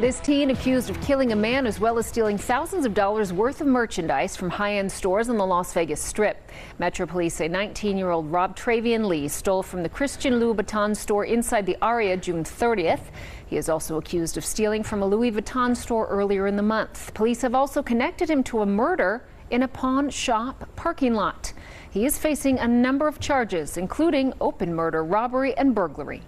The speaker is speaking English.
This teen accused of killing a man as well as stealing thousands of dollars worth of merchandise from high-end stores on the Las Vegas Strip. Metro police say 19-year-old Rob Travian Lee stole from the Christian Louboutin store inside the Aria June 30th. He is also accused of stealing from a Louis Vuitton store earlier in the month. Police have also connected him to a murder in a pawn shop parking lot. He is facing a number of charges, including open murder, robbery, and burglary.